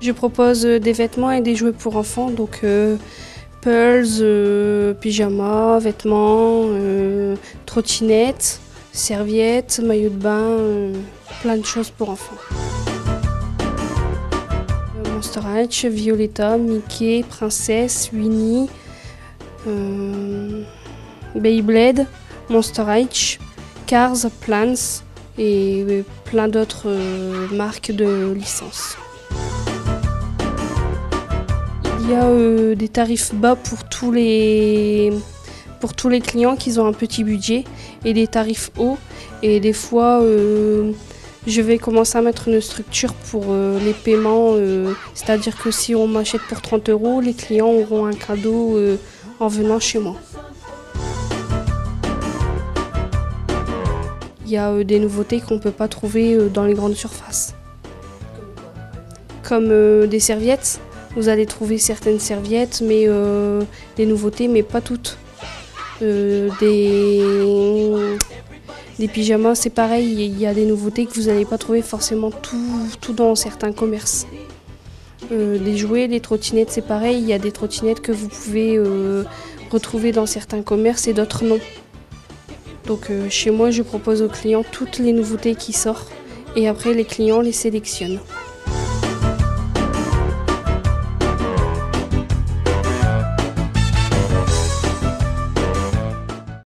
Je propose euh, des vêtements et des jouets pour enfants, donc euh, pulls, euh, pyjamas, vêtements, trottinettes, serviettes, maillots de bain, plein de choses pour enfants. Monster High, Violetta, Mickey, Princesse, Winnie, Beyblade, Monster High, Cars, Plants et plein d'autres marques de licences. Y a euh, des tarifs bas pour tous les pour tous les clients qui ont un petit budget et des tarifs hauts et des fois euh, je vais commencer à mettre une structure pour euh, les paiements, c'est-à-dire que si on m'achète pour 30 euros, les clients auront un cadeau en venant chez moi. Il y a des nouveautés qu'on ne peut pas trouver dans les grandes surfaces. Comme des serviettes, vous allez trouver certaines serviettes, mais euh, des nouveautés, mais pas toutes. Euh, des, pyjamas, c'est pareil, il y a des nouveautés que vous n'allez pas trouver forcément tout, dans certains commerces. Euh, des jouets, des trottinettes, c'est pareil, il y a des trottinettes que vous pouvez retrouver dans certains commerces et d'autres non. Donc chez moi, je propose aux clients toutes les nouveautés qui sortent et après les clients les sélectionnent.